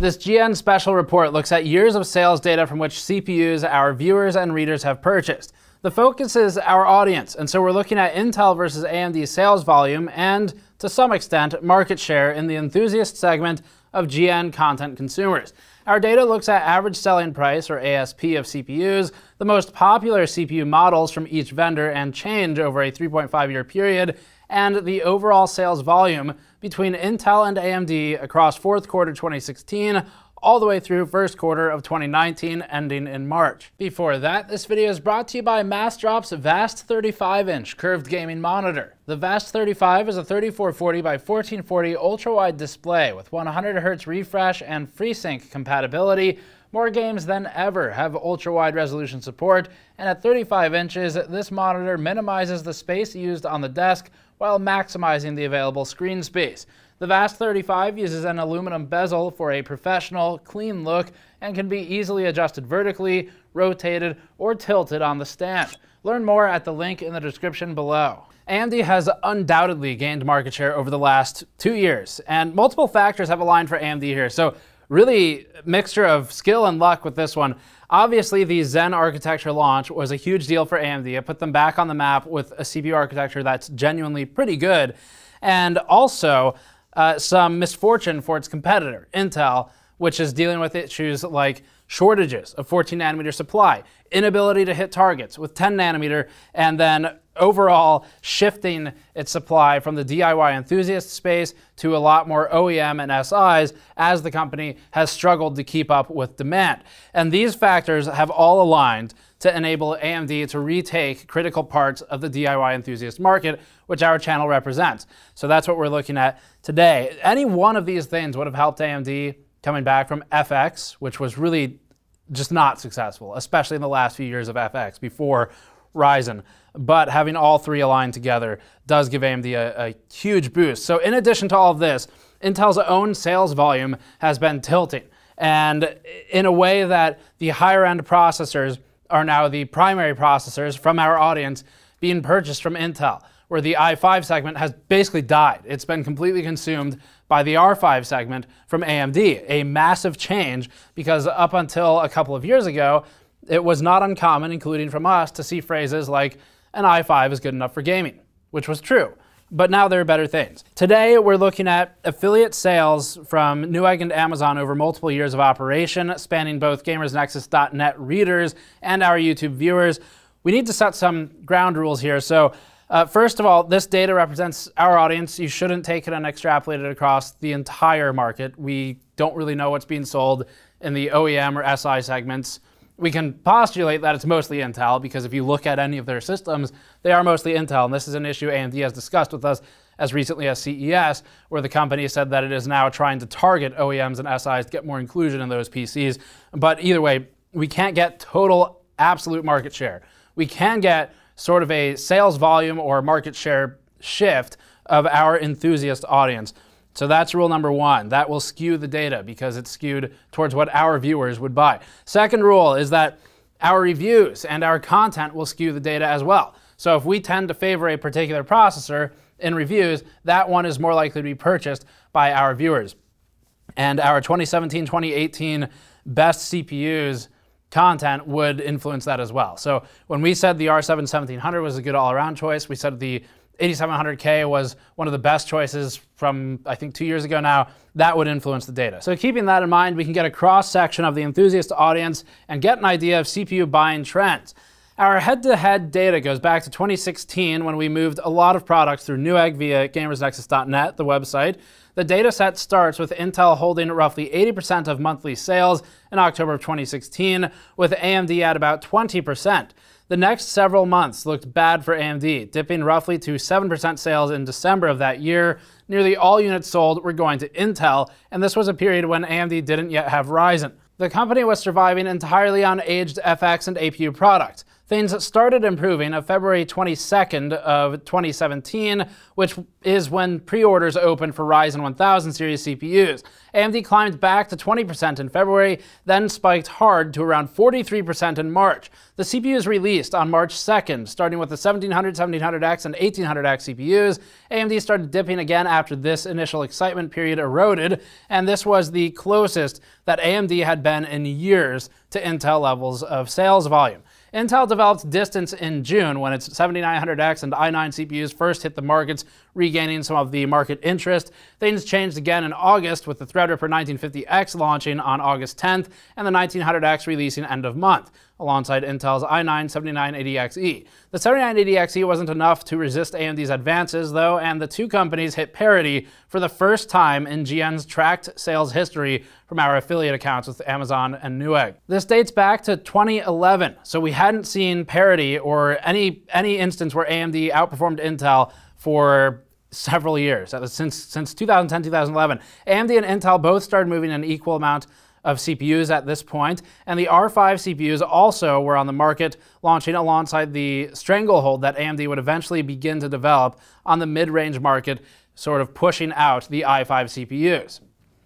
This GN special report looks at years of sales data from which CPUs our viewers and readers have purchased. The focus is our audience, and so we're looking at Intel versus AMD sales volume and, to some extent, market share in the enthusiast segment of GN content consumers. Our data looks at average selling price, or ASP, of CPUs, the most popular CPU models from each vendor, and change over a 3.5 year period, and the overall sales volume between Intel and AMD across fourth quarter 2016 all the way through first quarter of 2019 ending in March. Before that, this video is brought to you by Massdrop's Vast 35-inch curved gaming monitor. The Vast 35 is a 3440 by 1440 ultra-wide display with 100Hz refresh and FreeSync compatibility more games than ever have ultra-wide resolution support, and at 35 inches, this monitor minimizes the space used on the desk while maximizing the available screen space. The Vast 35 uses an aluminum bezel for a professional, clean look and can be easily adjusted vertically, rotated, or tilted on the stand. Learn more at the link in the description below. AMD has undoubtedly gained market share over the last two years, and multiple factors have aligned for AMD here. So really mixture of skill and luck with this one. Obviously, the Zen architecture launch was a huge deal for AMD. It put them back on the map with a CPU architecture that's genuinely pretty good. And also, uh, some misfortune for its competitor, Intel, which is dealing with issues like shortages of 14 nanometer supply, inability to hit targets with 10 nanometer, and then overall shifting its supply from the DIY enthusiast space to a lot more OEM and SIs as the company has struggled to keep up with demand. And these factors have all aligned to enable AMD to retake critical parts of the DIY enthusiast market, which our channel represents. So that's what we're looking at today. Any one of these things would have helped AMD coming back from FX, which was really just not successful, especially in the last few years of FX before Ryzen. But having all three aligned together does give AMD a, a huge boost. So in addition to all of this, Intel's own sales volume has been tilting. And in a way that the higher end processors are now the primary processors from our audience being purchased from Intel, where the i5 segment has basically died. It's been completely consumed by the R5 segment from AMD, a massive change because up until a couple of years ago, it was not uncommon, including from us, to see phrases like, an i5 is good enough for gaming, which was true. But now there are better things. Today, we're looking at affiliate sales from Newegg and Amazon over multiple years of operation, spanning both GamersNexus.net readers and our YouTube viewers. We need to set some ground rules here. So, uh, first of all, this data represents our audience. You shouldn't take it and extrapolate it across the entire market. We don't really know what's being sold in the OEM or SI segments we can postulate that it's mostly Intel because if you look at any of their systems, they are mostly Intel. And this is an issue AMD has discussed with us as recently as CES, where the company said that it is now trying to target OEMs and SIs to get more inclusion in those PCs. But either way, we can't get total absolute market share. We can get sort of a sales volume or market share shift of our enthusiast audience. So that's rule number one. That will skew the data because it's skewed towards what our viewers would buy. Second rule is that our reviews and our content will skew the data as well. So if we tend to favor a particular processor in reviews, that one is more likely to be purchased by our viewers. And our 2017 2018 best CPUs content would influence that as well. So when we said the R7 1700 was a good all around choice, we said the 8700K was one of the best choices from, I think, two years ago now. That would influence the data. So keeping that in mind, we can get a cross-section of the enthusiast audience and get an idea of CPU buying trends. Our head-to-head data goes back to 2016 when we moved a lot of products through Newegg via GamersNexus.net, the website. The data set starts with Intel holding roughly 80% of monthly sales in October of 2016, with AMD at about 20%. The next several months looked bad for AMD, dipping roughly to 7% sales in December of that year. Nearly all units sold were going to Intel, and this was a period when AMD didn't yet have Ryzen. The company was surviving entirely on aged FX and APU products. Things started improving on February 22nd of 2017, which is when pre-orders opened for Ryzen 1000 series CPUs. AMD climbed back to 20% in February, then spiked hard to around 43% in March. The CPUs released on March 2nd, starting with the 1700, 1700X, and 1800X CPUs. AMD started dipping again after this initial excitement period eroded, and this was the closest that AMD had been in years to Intel levels of sales volume. Intel developed distance in June when its 7900X and i9 CPUs first hit the markets, regaining some of the market interest. Things changed again in August with the Threadripper 1950X launching on August 10th and the 1900X releasing end of month alongside Intel's i9 7980XE. The 7980XE wasn't enough to resist AMD's advances, though, and the two companies hit parity for the first time in GN's tracked sales history from our affiliate accounts with Amazon and Newegg. This dates back to 2011, so we hadn't seen parity or any, any instance where AMD outperformed Intel for several years, since, since 2010, 2011. AMD and Intel both started moving an equal amount of CPUs at this point, and the R5 CPUs also were on the market, launching alongside the stranglehold that AMD would eventually begin to develop on the mid-range market, sort of pushing out the i5 CPUs.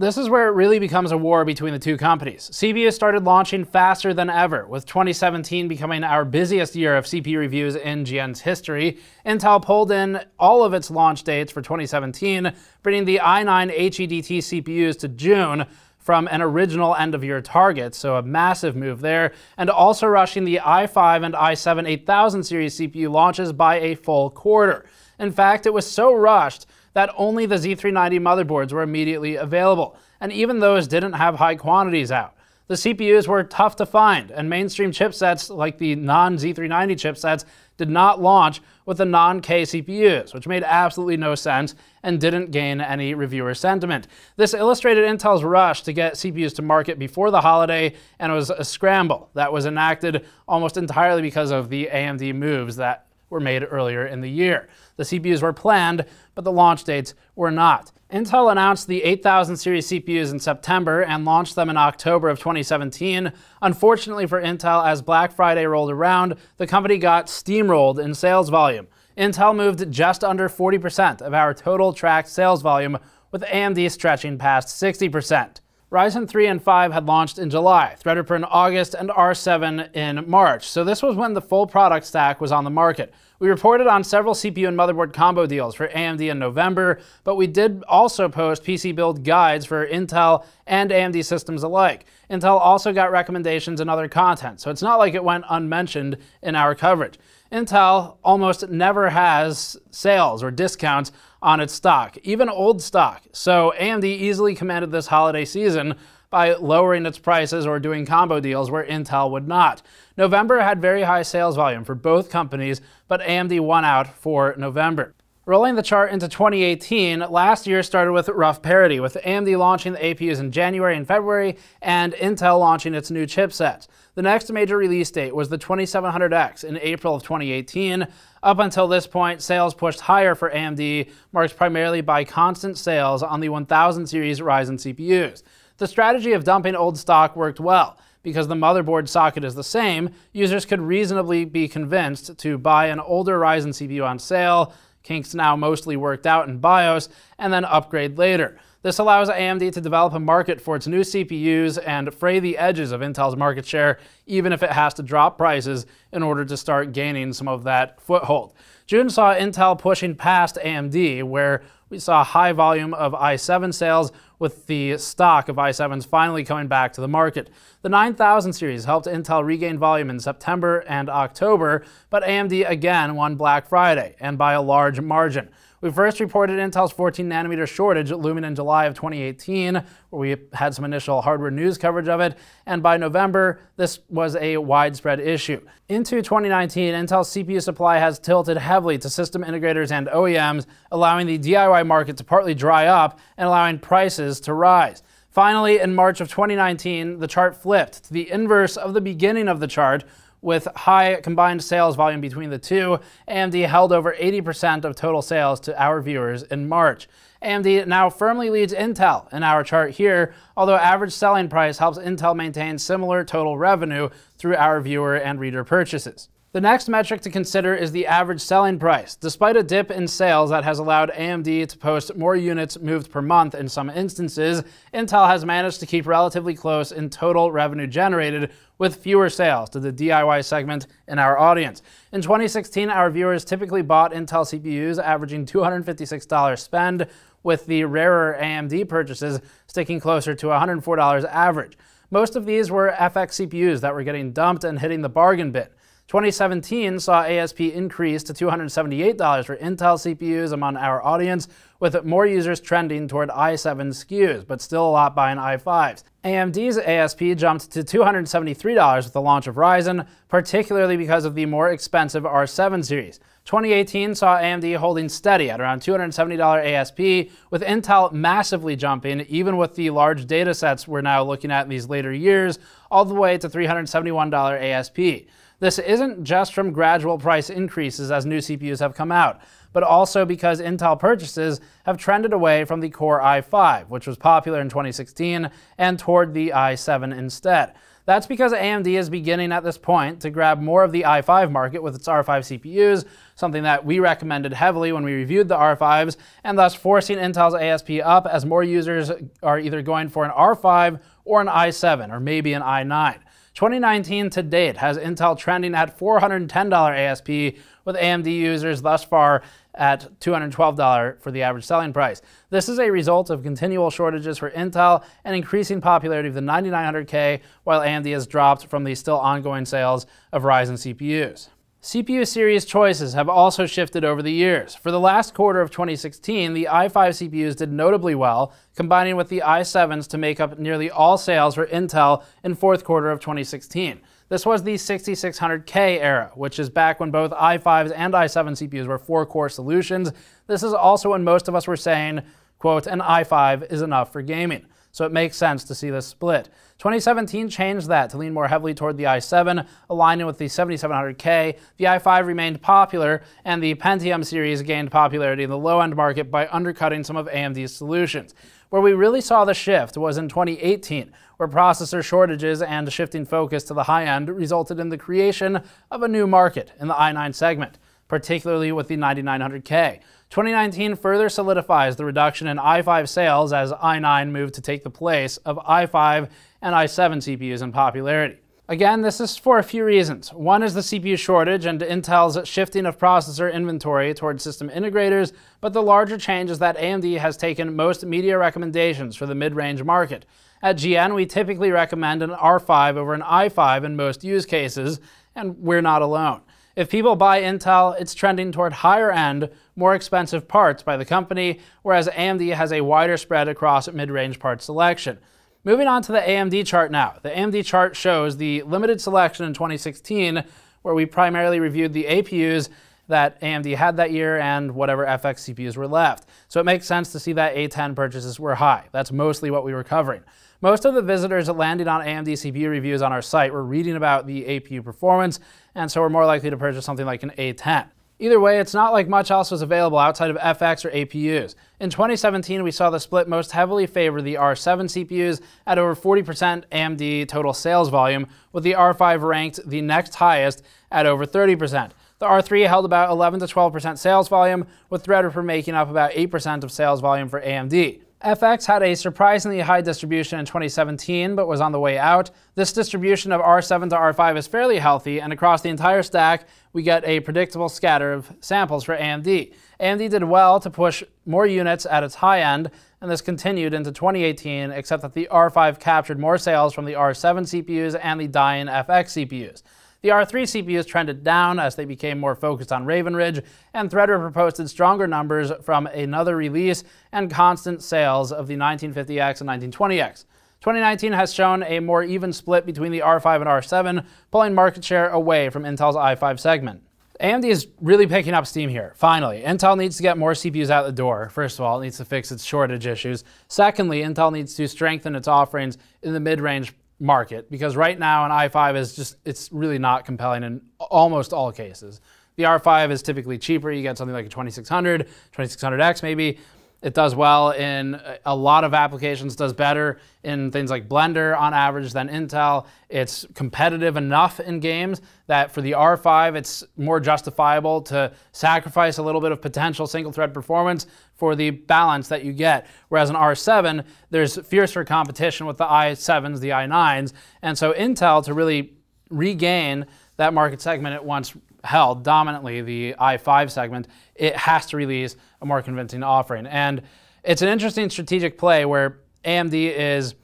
This is where it really becomes a war between the two companies. CPUs started launching faster than ever, with 2017 becoming our busiest year of CPU reviews in GN's history. Intel pulled in all of its launch dates for 2017, bringing the i9 HEDT CPUs to June, from an original end of year target, so a massive move there, and also rushing the i5 and i7 8000 series CPU launches by a full quarter. In fact, it was so rushed that only the Z390 motherboards were immediately available, and even those didn't have high quantities out. The CPUs were tough to find, and mainstream chipsets like the non Z390 chipsets did not launch with the non K CPUs, which made absolutely no sense and didn't gain any reviewer sentiment. This illustrated Intel's rush to get CPUs to market before the holiday, and it was a scramble that was enacted almost entirely because of the AMD moves that were made earlier in the year. The CPUs were planned, but the launch dates were not. Intel announced the 8000 series CPUs in September and launched them in October of 2017. Unfortunately for Intel, as Black Friday rolled around, the company got steamrolled in sales volume. Intel moved just under 40% of our total tracked sales volume, with AMD stretching past 60%. Ryzen 3 and 5 had launched in July, Threadripper in August, and R7 in March, so this was when the full product stack was on the market. We reported on several CPU and motherboard combo deals for AMD in November, but we did also post PC build guides for Intel and AMD systems alike. Intel also got recommendations and other content, so it's not like it went unmentioned in our coverage. Intel almost never has sales or discounts on its stock, even old stock. So AMD easily commanded this holiday season by lowering its prices or doing combo deals where Intel would not. November had very high sales volume for both companies, but AMD won out for November. Rolling the chart into 2018, last year started with rough parity, with AMD launching the APUs in January and February, and Intel launching its new chipsets. The next major release date was the 2700X in April of 2018. Up until this point, sales pushed higher for AMD, marked primarily by constant sales on the 1000 series Ryzen CPUs. The strategy of dumping old stock worked well. Because the motherboard socket is the same, users could reasonably be convinced to buy an older Ryzen CPU on sale, kinks now mostly worked out in BIOS, and then upgrade later. This allows AMD to develop a market for its new CPUs and fray the edges of Intel's market share, even if it has to drop prices in order to start gaining some of that foothold. June saw Intel pushing past AMD, where we saw a high volume of i7 sales, with the stock of i7s finally coming back to the market. The 9000 series helped Intel regain volume in September and October, but AMD again won Black Friday, and by a large margin. We first reported Intel's 14 nanometer shortage at Lumen in July of 2018, where we had some initial hardware news coverage of it, and by November, this was a widespread issue. Into 2019, Intel's CPU supply has tilted heavily to system integrators and OEMs, allowing the DIY market to partly dry up and allowing prices to rise. Finally, in March of 2019, the chart flipped to the inverse of the beginning of the chart, with high combined sales volume between the two, AMD held over 80% of total sales to our viewers in March. AMD now firmly leads Intel in our chart here, although average selling price helps Intel maintain similar total revenue through our viewer and reader purchases. The next metric to consider is the average selling price. Despite a dip in sales that has allowed AMD to post more units moved per month in some instances, Intel has managed to keep relatively close in total revenue generated with fewer sales to the DIY segment in our audience. In 2016, our viewers typically bought Intel CPUs averaging $256 spend, with the rarer AMD purchases sticking closer to $104 average. Most of these were FX CPUs that were getting dumped and hitting the bargain bin. 2017 saw ASP increase to $278 for Intel CPUs among our audience, with more users trending toward i7 SKUs, but still a lot buying i5s. AMD's ASP jumped to $273 with the launch of Ryzen, particularly because of the more expensive R7 series. 2018 saw AMD holding steady at around $270 ASP, with Intel massively jumping, even with the large data sets we're now looking at in these later years, all the way to $371 ASP. This isn't just from gradual price increases as new CPUs have come out, but also because Intel purchases have trended away from the Core i5, which was popular in 2016, and toward the i7 instead. That's because AMD is beginning at this point to grab more of the i5 market with its R5 CPUs, something that we recommended heavily when we reviewed the R5s, and thus forcing Intel's ASP up as more users are either going for an R5 or an i7, or maybe an i9. 2019 to date has Intel trending at $410 ASP, with AMD users thus far at $212 for the average selling price. This is a result of continual shortages for Intel and increasing popularity of the 9900K, while AMD has dropped from the still ongoing sales of Ryzen CPUs. CPU series choices have also shifted over the years. For the last quarter of 2016, the i5 CPUs did notably well, combining with the i7s to make up nearly all sales for Intel in fourth quarter of 2016. This was the 6600K era, which is back when both i5s and i7 CPUs were four-core solutions. This is also when most of us were saying, quote, an i5 is enough for gaming so it makes sense to see this split. 2017 changed that to lean more heavily toward the i7, aligning with the 7700K. The i5 remained popular, and the Pentium series gained popularity in the low-end market by undercutting some of AMD's solutions. Where we really saw the shift was in 2018, where processor shortages and shifting focus to the high end resulted in the creation of a new market in the i9 segment, particularly with the 9900K. 2019 further solidifies the reduction in i5 sales as i9 moved to take the place of i5 and i7 CPUs in popularity. Again, this is for a few reasons. One is the CPU shortage and Intel's shifting of processor inventory towards system integrators, but the larger change is that AMD has taken most media recommendations for the mid-range market. At GN, we typically recommend an R5 over an i5 in most use cases, and we're not alone. If people buy Intel, it's trending toward higher end, more expensive parts by the company, whereas AMD has a wider spread across mid-range part selection. Moving on to the AMD chart now. The AMD chart shows the limited selection in 2016, where we primarily reviewed the APUs that AMD had that year and whatever FX CPUs were left. So it makes sense to see that A10 purchases were high. That's mostly what we were covering. Most of the visitors that landed on AMD CPU reviews on our site were reading about the APU performance, and so we're more likely to purchase something like an A10. Either way, it's not like much else was available outside of FX or APUs. In 2017, we saw the split most heavily favor the R7 CPUs at over 40% AMD total sales volume, with the R5 ranked the next highest at over 30%. The R3 held about 11 to 12% sales volume, with Threadripper making up about 8% of sales volume for AMD. FX had a surprisingly high distribution in 2017, but was on the way out. This distribution of R7 to R5 is fairly healthy, and across the entire stack, we get a predictable scatter of samples for AMD. AMD did well to push more units at its high end, and this continued into 2018, except that the R5 captured more sales from the R7 CPUs and the dying FX CPUs. The R3 CPUs trended down as they became more focused on Raven Ridge, and Threadripper posted stronger numbers from another release and constant sales of the 1950X and 1920X. 2019 has shown a more even split between the R5 and R7, pulling market share away from Intel's i5 segment. AMD is really picking up steam here, finally. Intel needs to get more CPUs out the door. First of all, it needs to fix its shortage issues. Secondly, Intel needs to strengthen its offerings in the mid-range market because right now an i5 is just it's really not compelling in almost all cases. The R5 is typically cheaper. You get something like a 2600, 2600X maybe. It does well in a lot of applications, does better in things like Blender on average than Intel. It's competitive enough in games that for the R5, it's more justifiable to sacrifice a little bit of potential single thread performance for the balance that you get. Whereas in R7, there's fiercer competition with the i7s, the i9s. And so Intel, to really regain that market segment it once held dominantly, the i5 segment, it has to release a more convincing offering. And it's an interesting strategic play where AMD is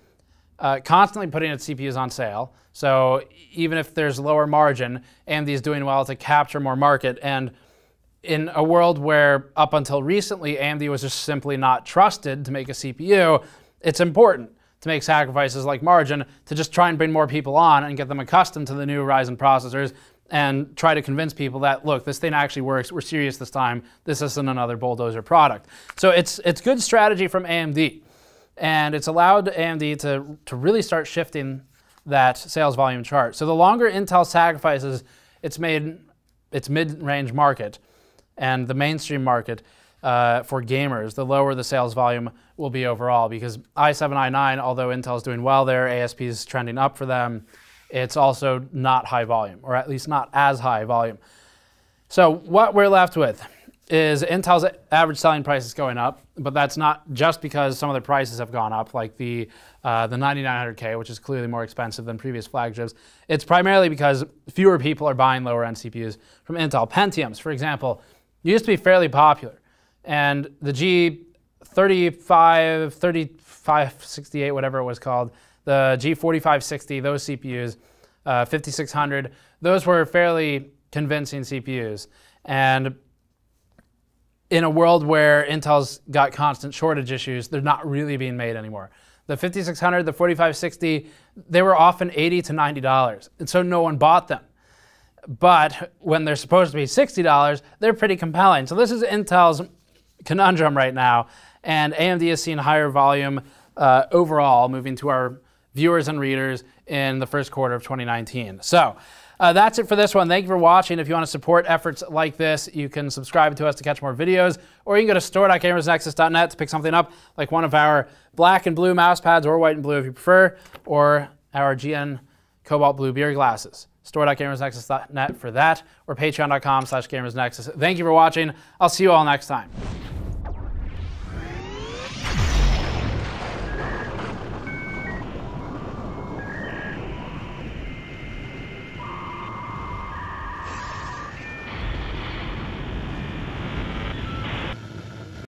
uh, constantly putting its CPUs on sale. So even if there's lower margin, AMD is doing well to capture more market. And in a world where up until recently AMD was just simply not trusted to make a CPU, it's important to make sacrifices like margin to just try and bring more people on and get them accustomed to the new Ryzen processors and try to convince people that look, this thing actually works. We're serious this time. This isn't another bulldozer product. So it's it's good strategy from AMD, and it's allowed AMD to to really start shifting that sales volume chart. So the longer Intel sacrifices its made its mid-range market and the mainstream market uh, for gamers, the lower the sales volume will be overall. Because i7, i9, although Intel is doing well there, ASP is trending up for them it's also not high volume, or at least not as high volume. So what we're left with is Intel's average selling price is going up, but that's not just because some of the prices have gone up, like the uh, the 9900K, which is clearly more expensive than previous flagships. It's primarily because fewer people are buying lower end CPUs from Intel. Pentiums, for example, used to be fairly popular, and the G35, 3568, whatever it was called, the G4560, those CPUs, uh, 5600, those were fairly convincing CPUs. And in a world where Intel's got constant shortage issues, they're not really being made anymore. The 5600, the 4560, they were often 80 to $90, and so no one bought them. But when they're supposed to be $60, they're pretty compelling. So this is Intel's conundrum right now, and AMD has seen higher volume uh, overall, moving to our viewers and readers in the first quarter of 2019. So uh, that's it for this one. Thank you for watching. If you want to support efforts like this, you can subscribe to us to catch more videos, or you can go to store.gamersnexus.net to pick something up, like one of our black and blue mouse pads, or white and blue if you prefer, or our GN cobalt blue beer glasses. Store.gamersnexus.net for that, or patreon.com slash gamersnexus. Thank you for watching. I'll see you all next time.